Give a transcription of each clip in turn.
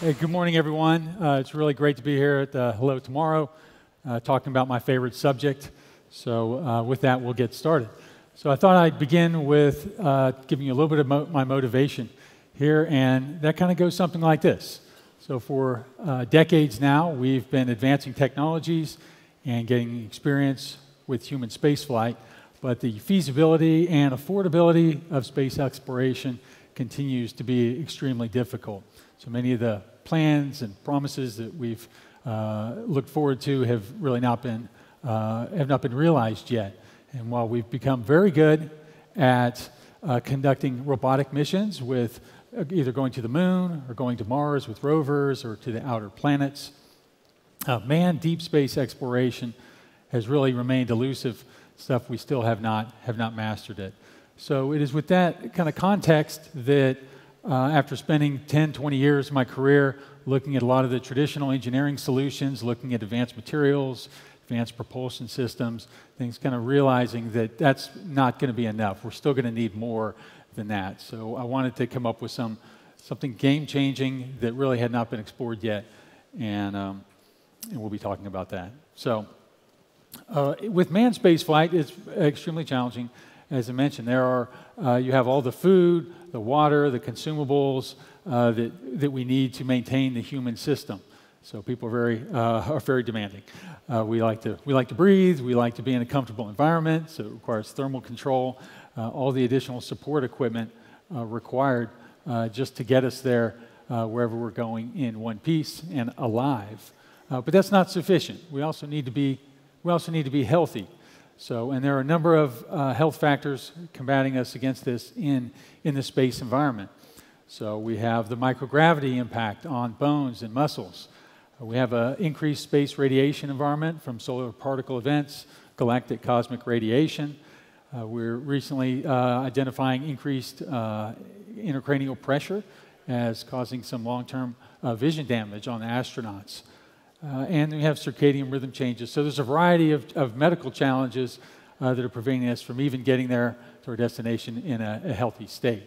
Hey, good morning, everyone. Uh, it's really great to be here at uh, Hello Tomorrow, uh, talking about my favorite subject. So, uh, with that, we'll get started. So, I thought I'd begin with uh, giving you a little bit of mo- my motivation here, and that kind of goes something like this. So, for uh, decades now, we've been advancing technologies and getting experience with human spaceflight, but the feasibility and affordability of space exploration continues to be extremely difficult. So many of the plans and promises that we've uh, looked forward to have really not been, uh, have not been realized yet. And while we've become very good at uh, conducting robotic missions with uh, either going to the moon or going to Mars with rovers or to the outer planets, uh, manned deep space exploration has really remained elusive stuff we still have not, have not mastered it. So it is with that kind of context that uh, after spending 10, 20 years of my career looking at a lot of the traditional engineering solutions, looking at advanced materials, advanced propulsion systems, things kind of realizing that that's not going to be enough. We're still going to need more than that. So I wanted to come up with some something game changing that really had not been explored yet, and um, and we'll be talking about that. So uh, with manned space flight, it's extremely challenging. As I mentioned, there are uh, you have all the food, the water, the consumables uh, that, that we need to maintain the human system. So people are very, uh, are very demanding. Uh, we, like to, we like to breathe, we like to be in a comfortable environment, so it requires thermal control, uh, all the additional support equipment uh, required just to get us there wherever we're going in one piece and alive. but that's not sufficient. We also need to be, we also need to be healthy. So, and there are a number of uh, health factors combating us against this in, in the space environment. So, we have the microgravity impact on bones and muscles. We have an increased space radiation environment from solar particle events, galactic cosmic radiation. Uh, we're recently uh, identifying increased uh, intracranial pressure as causing some long term uh, vision damage on the astronauts. Uh, and we have circadian rhythm changes. So there's a variety of, of medical challenges uh, that are preventing us from even getting there to our destination in a, a, healthy state.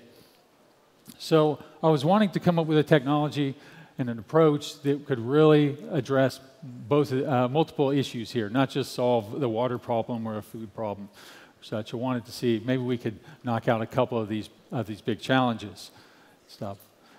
So I was wanting to come up with a technology and an approach that could really address both uh, multiple issues here, not just solve the water problem or a food problem or such. I wanted to see maybe we could knock out a couple of these of these big challenges stuff.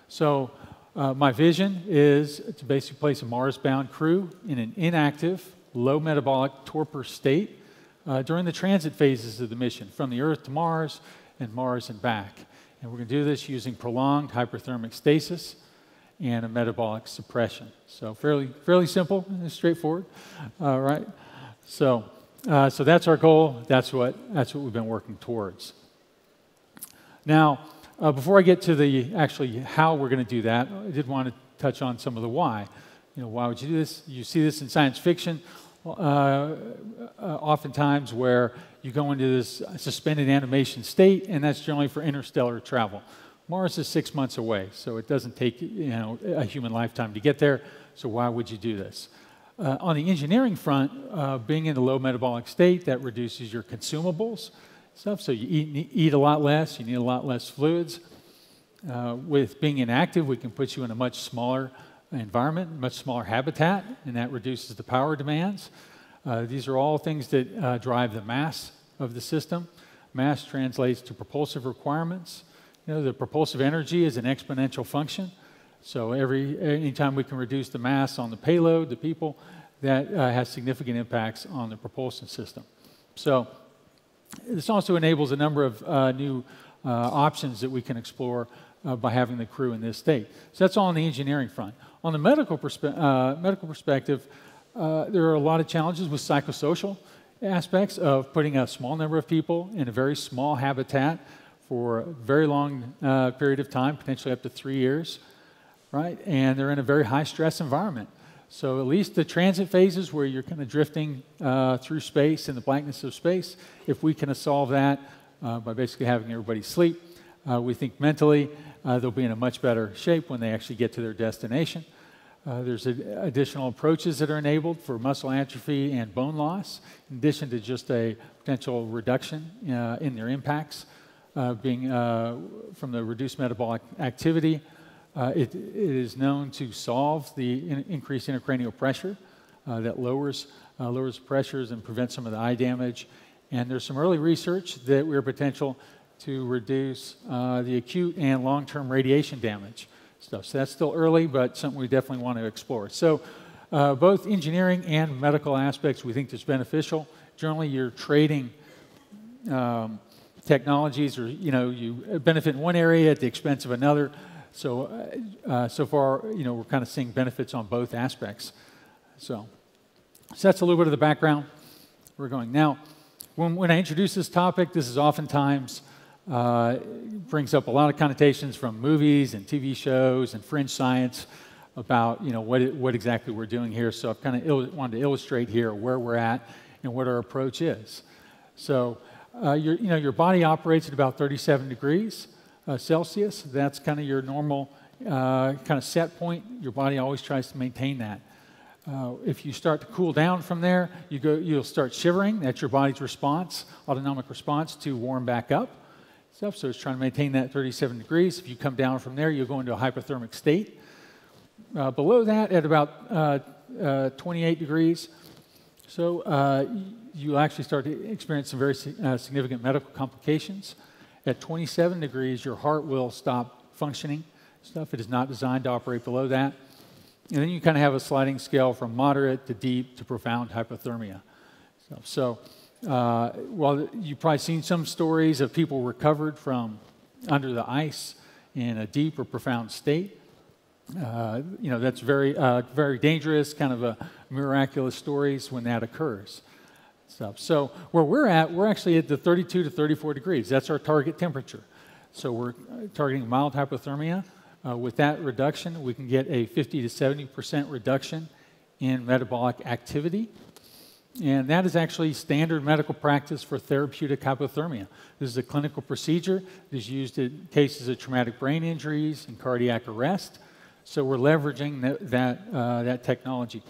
So uh, my vision is to basically place a Mars bound crew in an inactive, low metabolic torpor state uh, during the transit phases of the mission from the Earth to Mars and Mars and back. And we're going to do this using prolonged hypothermic stasis and a metabolic suppression. So, fairly, fairly simple and straightforward. All right. So, uh, so that's our goal. That's what, that's what we've been working towards. Now, uh, before I get to the actually how we're going to do that, I did want to touch on some of the why. You know, why would you do this? You see this in science fiction uh, uh, oftentimes where you go into this suspended animation state, and that's generally for interstellar travel. Mars is six months away, so it doesn't take you know a human lifetime to get there. So why would you do this? Uh, on the engineering front, uh, being in a low metabolic state that reduces your consumables stuff. So you eat, eat a lot less, you need a lot less fluids. Uh, with being inactive, we can put you in a much smaller environment, much smaller habitat, and that reduces the power demands. Uh, these are all things that uh, drive the mass of the system. Mass translates to propulsive requirements. You know, the propulsive energy is an exponential function. So every anytime we can reduce the mass on the payload, the people, that uh, has significant impacts on the propulsion system. So this also enables a number of uh, new uh, options that we can explore uh, by having the crew in this state. So that's all on the engineering front. On the medical, perspe- uh, medical perspective, uh, there are a lot of challenges with psychosocial aspects of putting a small number of people in a very small habitat for a very long uh, period of time, potentially up to three years, right? And they're in a very high stress environment. So at least the transit phases where you're kind of drifting uh, through space in the blackness of space, if we can solve that uh, by basically having everybody sleep, uh, we think mentally uh, they'll be in a much better shape when they actually get to their destination. Uh, there's additional approaches that are enabled for muscle atrophy and bone loss, in addition to just a potential reduction uh, in their impacts, being from the reduced metabolic activity Uh, it, it is known to solve the in, increased intracranial pressure uh, that lowers, uh, lowers pressures and prevents some of the eye damage. And there's some early research that we're potential to reduce uh, the acute and long-term radiation damage stuff. So that's still early, but something we definitely want to explore. So uh, both engineering and medical aspects we think is beneficial. Generally, you're trading um, technologies or, you know, you benefit in one area at the expense of another. So, uh, uh, so far, you know, we're kind of seeing benefits on both aspects. So, so that's a little bit of the background. We're going now. When, when I introduce this topic, this is oftentimes uh, brings up a lot of connotations from movies and TV shows and fringe science about you know what, it, what exactly we're doing here. So I've kind of wanted to illustrate here where we're at and what our approach is. So uh, your, you know, your body operates at about 37 degrees uh, Celsius. That's kind of your normal uh, kind of set point. Your body always tries to maintain that. Uh, if you start to cool down from there, you go, you'll start shivering. That's your body's response, autonomic response to warm back up. Stuff. So it's trying to maintain that 37 degrees. If you come down from there, you'll go into a hypothermic state. Uh, below that, at about uh, uh 28 degrees, so uh, you actually start to experience some very significant medical complications. At 27 degrees, your heart will stop functioning. Stuff. It is not designed to operate below that. And then you kind of have a sliding scale from moderate to deep to profound hypothermia. So, so uh, while you've probably seen some stories of people recovered from under the ice in a deep or profound state, uh, you know, that's very, uh, very dangerous, kind of a miraculous stories when that occurs. So, so where we're at, we're actually at the 32 to 34 degrees. That's our target temperature. So we're targeting mild hypothermia. Uh, with that reduction, we can get a 50 to 70% reduction in metabolic activity. And that is actually standard medical practice for therapeutic hypothermia. This is a clinical procedure that is used in cases of traumatic brain injuries and cardiac arrest. So we're leveraging that, that, uh, that technology.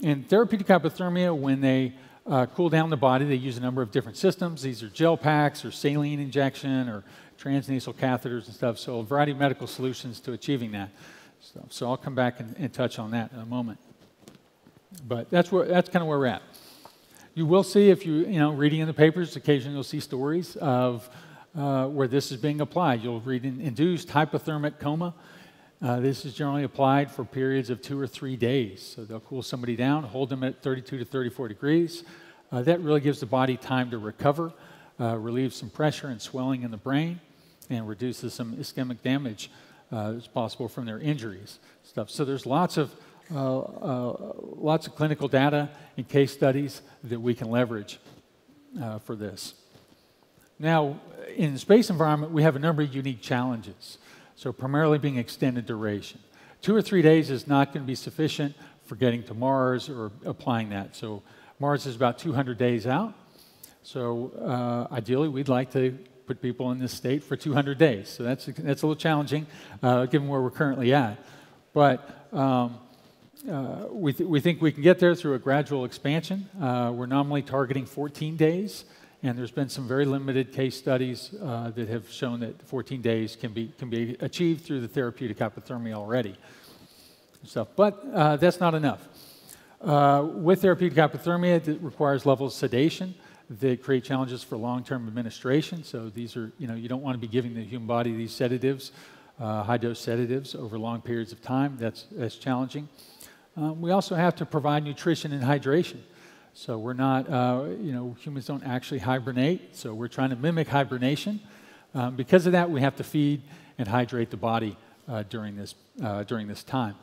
In therapeutic hypothermia, when they uh, cool down the body, they use a number of different systems. These are gel packs or saline injection or transnasal catheters and stuff. So a variety of medical solutions to achieving that. So, so I'll come back and, and, touch on that in a moment. But that's where that's kind of where we're at. You will see if you you know reading in the papers, occasionally you'll see stories of uh, where this is being applied. You'll read in induced hypothermic coma. Uh, this is generally applied for periods of two or three days. So they'll cool somebody down, hold them at 32 to 34 degrees. Uh, that really gives the body time to recover, uh, some pressure and swelling in the brain and reduces some ischemic damage uh, that's possible from their injuries. Stuff. So there's lots of uh, uh, lots of clinical data and case studies that we can leverage for this. Now, in the space environment, we have a number of unique challenges. So primarily being extended duration. Two or three days is not going to be sufficient for getting to Mars or applying that. So Mars is about 200 days out. So uh, ideally, we'd like to put people in this state for 200 days. So that's, that's a little challenging uh, given where we're currently at. But um, uh, we, th- we think we can get there through a gradual expansion. Uh, we're nominally targeting 14 days, and there's been some very limited case studies uh, that have shown that 14 days can be, can be achieved through the therapeutic hypothermia already. So, but uh, that's not enough. Uh, with therapeutic hypothermia, it requires levels of sedation they create challenges for long-term administration. So these are, you know, you don't want to be giving the human body these sedatives, uh, high-dose sedatives over long periods of time. That's, that's challenging. Um, we also have to provide nutrition and hydration. So we're not, uh, you know, humans don't actually hibernate. So we're trying to mimic hibernation. Um, because of that, we have to feed and hydrate the body uh, during this uh, during this time.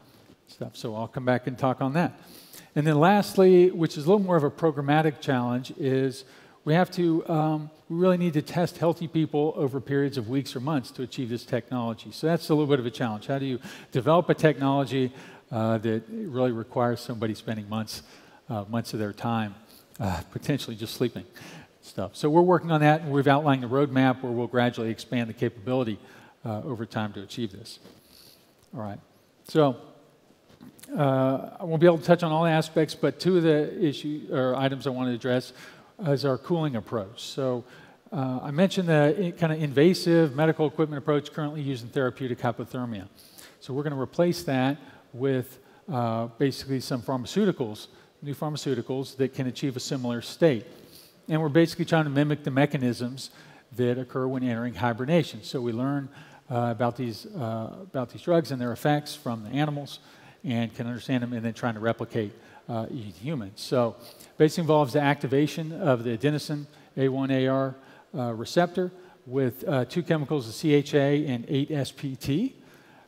Stuff. So I'll come back and talk on that. And then lastly, which is a little more of a programmatic challenge, is we have to, um, we really need to test healthy people over periods of weeks or months to achieve this technology. So that's a little bit of a challenge. How do you develop a technology uh, that really requires somebody spending months, uh, months of their time, uh, potentially just sleeping stuff? So we're working on that, and we've outlined a roadmap where we'll gradually expand the capability uh, over time to achieve this. All right. So uh, I won't be able to touch on all aspects, but two of the issue or items I want to address is our cooling approach. So uh, I mentioned the kind of invasive medical equipment approach currently used in therapeutic hypothermia. So we're going to replace that with uh, basically some pharmaceuticals, new pharmaceuticals that can achieve a similar state. And we're basically trying to mimic the mechanisms that occur when entering hibernation. So we learn uh, about, these, uh, about these drugs and their effects from the animals and can understand them and then trying to replicate uh, in humans. So basically involves the activation of the adenosine A1AR uh, receptor with uh, two chemicals, the CHA and 8-SPT.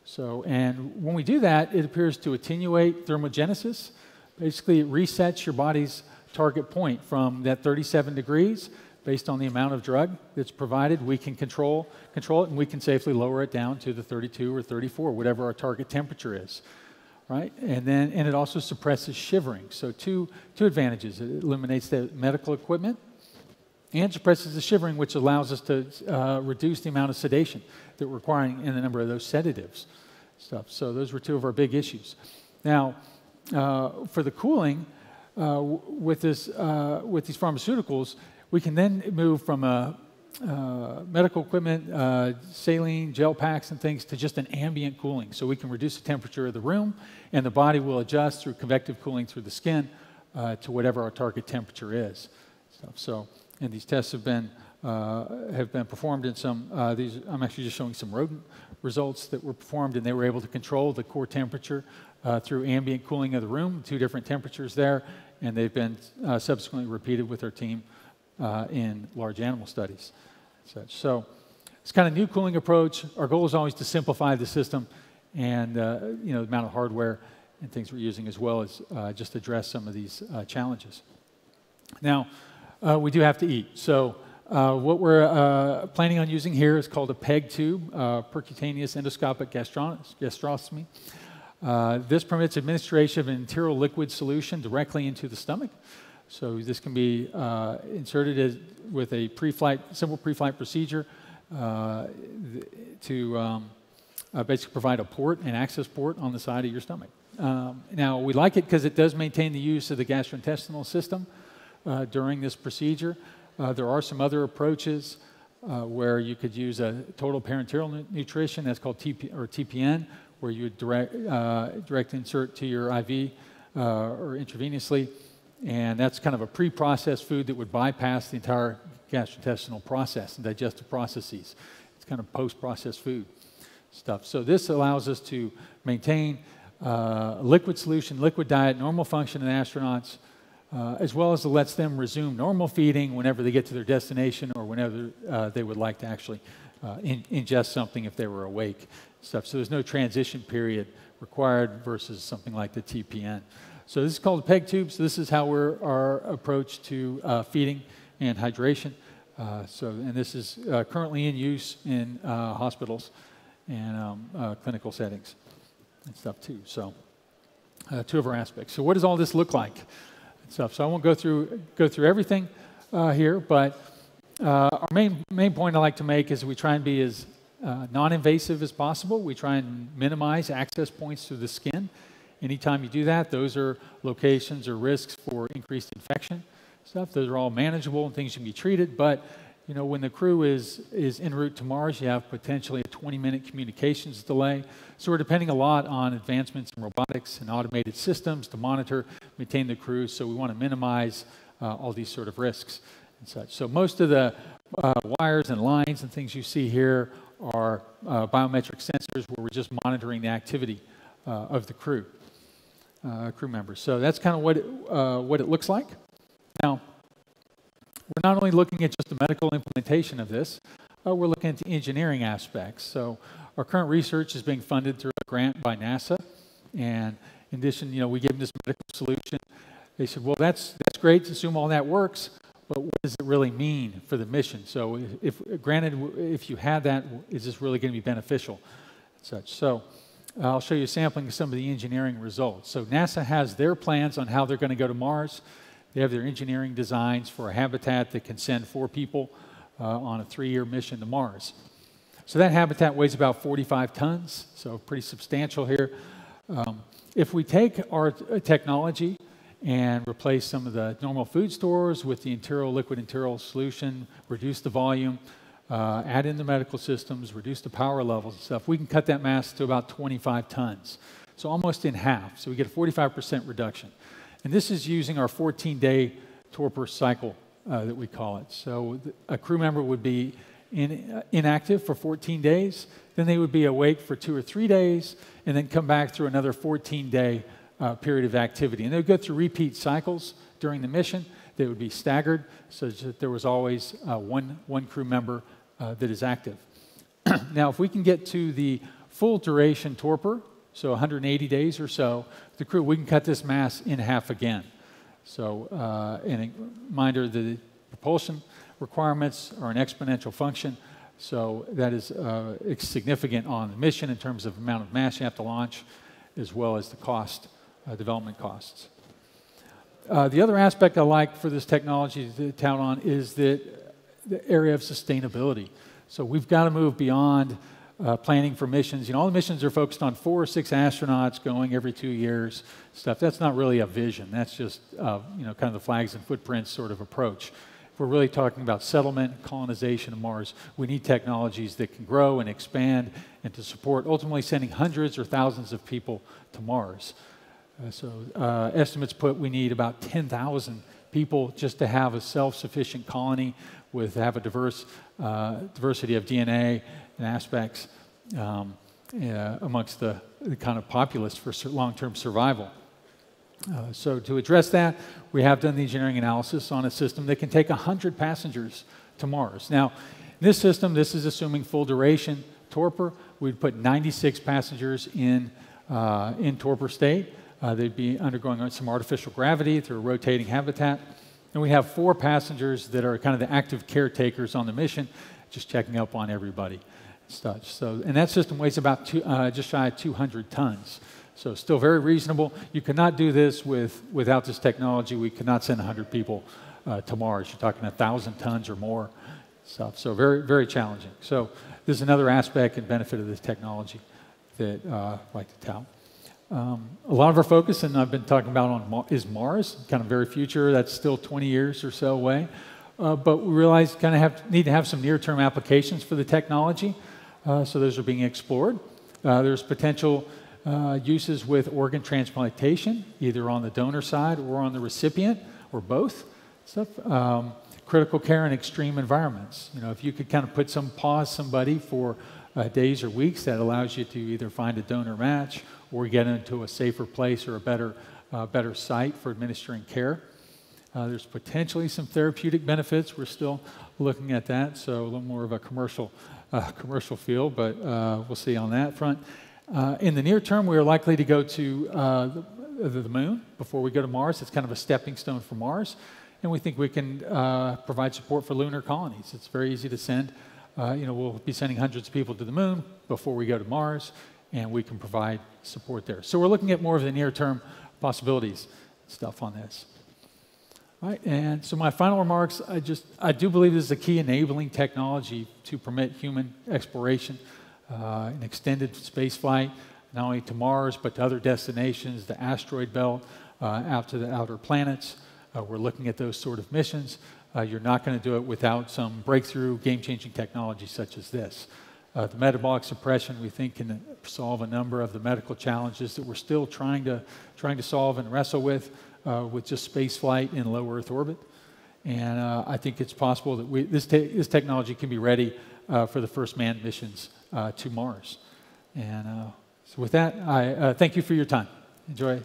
So, and when we do that, it appears to attenuate thermogenesis. Basically, it resets your body's target point from that 37 degrees based on the amount of drug that's provided. We can control, control it and we can safely lower it down to the 32 or 34, whatever our target temperature is. Right? And then, and it also suppresses shivering. So, two, two advantages it eliminates the medical equipment and suppresses the shivering, which allows us to uh, reduce the amount of sedation that we're requiring in the number of those sedatives stuff. So those were two of our big issues. Now, uh, for the cooling, uh, with, this, uh, with these pharmaceuticals, we can then move from a uh, medical equipment, uh, saline, gel packs, and things to just an ambient cooling. So we can reduce the temperature of the room, and the body will adjust through convective cooling through the skin uh, to whatever our target temperature is. So, and these tests have been uh, have been performed in some. These I'm actually just showing some rodent results that were performed, and they were able to control the core temperature uh, through ambient cooling of the room, two different temperatures there, and they've been uh, subsequently repeated with our team uh, in large animal studies. Such. So it's kind of new cooling approach. Our goal is always to simplify the system and uh, you know the amount of hardware and things we're using as well as uh, just address some of these uh, challenges. Now, uh, we do have to eat. So uh, what we're planning on using here is called a PEG tube, percutaneous endoscopic gastrostomy. Uh, this permits administration of an enteral liquid solution directly into the stomach. So this can be uh, inserted as, with a pre-flight, simple pre-flight procedure uh, to um, uh, basically provide a port, an access port on the side of your stomach. Um, now, we like it because it does maintain the use of the gastrointestinal system uh, during this procedure. there are some other approaches where you could use a total parenteral nutrition, that's called TP, or TPN, where you would direct, uh, direct insert to your IV uh, or intravenously. And that's kind of a pre processed food that would bypass the entire gastrointestinal process and digestive processes. It's kind of post processed food stuff. So, this allows us to maintain uh, liquid solution, liquid diet, normal function in astronauts. Uh, as well as it lets them resume normal feeding whenever they get to their destination or whenever uh, they would like to actually uh, in, ingest something if they were awake stuff. So there's no transition period required versus something like the TPN. So this is called a PEG tubes. This is how we're our approach to uh, feeding and hydration. Uh, so, and this is uh, currently in use in uh, hospitals and um, uh, clinical settings and stuff too. So, two of our aspects. So, what does all this look like? And stuff. So, I won't go through go through everything here, but our main main point I like to make is we try and be as uh, non-invasive as possible. We try and minimize access points to the skin. Anytime you do that, those are locations or risks for increased infection stuff. Those are all manageable and things can be treated. But you know, when the crew is is en route to Mars, you have potentially a 20-minute communications delay. So we're depending a lot on advancements in robotics and automated systems to monitor, maintain the crew. So we want to minimize uh, all these sort of risks and such. So most of the uh, wires and lines and things you see here are uh, biometric sensors where we're just monitoring the activity uh, of the crew, uh, crew members. So that's kind of what it, uh, what it looks like. Now, we're not only looking at just the medical implementation of this, uh, we're looking at the engineering aspects. So our current research is being funded through a grant by NASA, and in addition, you know, we gave them this medical solution. They said, well, that's, that's great, assume all that works, but what does it really mean for the mission? So, if, granted, if you had that, is this really going to be beneficial? Such. So, I'll show you a sampling of some of the engineering results. So, NASA has their plans on how they're going to go to Mars. They have their engineering designs for a habitat that can send four people uh, on a three-year mission to Mars. So that habitat weighs about 45 tons, so pretty substantial here. Um, if we take our technology and replace some of the normal food stores with the enteral liquid enteral solution, reduce the volume, uh, add in the medical systems, reduce the power levels and stuff, we can cut that mass to about 25 tons. So almost in half. So we get a 45% reduction. And this is using our 14 day torpor cycle uh, that we call it. So a crew member would be in, uh, inactive for 14 days, then they would be awake for two or three days, and then come back through another 14 day uh, period of activity. And they would go through repeat cycles during the mission. They would be staggered so that there was always uh, one, one crew member uh, that is active. now, if we can get to the full duration torpor, so 180 days or so, the crew, we can cut this mass in half again. So, uh, and a reminder the propulsion requirements are an exponential function. So that is uh, significant on the mission in terms of amount of mass you have to launch, as well as the cost, development costs. Uh, the other aspect I like for this technology to tout on is that the area of sustainability. So we've got to move beyond uh, planning for missions. You know, all the missions are focused on four or six astronauts going every two years, stuff. That's not really a vision. That's just, uh, you know, kind of the flags and footprints sort of approach. If we're really talking about settlement, colonization of Mars, we need technologies that can grow and expand and to support ultimately sending hundreds or thousands of people to Mars. Uh, so uh, estimates put we need about 10,000 people just to have a self-sufficient colony with have a diverse uh, diversity of DNA and aspects um, amongst the, the, kind of populace for long-term survival. Uh, so to address that, we have done the engineering analysis on a system that can take 100 passengers to Mars. Now, this system, this is assuming full duration torpor. We'd put 96 passengers in, uh, in torpor state. Uh, they'd be undergoing some artificial gravity through a rotating habitat. And we have four passengers that are kind of the active caretakers on the mission, just checking up on everybody. Such. So, and that system weighs about two, uh, just shy of 200 tons. So still very reasonable. You cannot do this with, without this technology. We cannot send 100 people uh, to Mars. You're talking 1,000 tons or more stuff. So very, very challenging. So this is another aspect and benefit of this technology that uh, I like to tout. Um, a lot of our focus, and I've been talking about on is Mars, kind of very future. That's still 20 years or so away. Uh, but we realize kind of have, need to have some near-term applications for the technology. Uh, so those are being explored. Uh, there's potential uh, uses with organ transplantation, either on the donor side or on the recipient, or both. Stuff. Um, critical care in extreme environments. You know, if you could kind of put some pause somebody for uh, days or weeks, that allows you to either find a donor match or get into a safer place or a better, uh, better site for administering care. Uh, there's potentially some therapeutic benefits. We're still looking at that, so a little more of a commercial, uh, commercial field, but uh, we'll see on that front. Uh, in the near term, we are likely to go to the, the, moon before we go to Mars. It's kind of a stepping stone for Mars. And we think we can provide support for lunar colonies. It's very easy to send. You know, we'll be sending hundreds of people to the moon before we go to Mars, and we can provide support there. So we're looking at more of the near term possibilities stuff on this. All right, and so my final remarks, I just, I do believe this is a key enabling technology to permit human exploration, uh, an extended space flight, not only to Mars, but to other destinations, the asteroid belt, uh, out to the outer planets. Uh, we're looking at those sort of missions. Uh, you're not going to do it without some breakthrough, game-changing technology such as this. Uh, the metabolic suppression, we think, can solve a number of the medical challenges that we're still trying to, trying to solve and wrestle with uh, with just space flight in low Earth orbit. And uh, I think it's possible that we, this, te this technology can be ready uh, for the first manned missions to Mars. And so with that, I thank you for your time. Enjoy.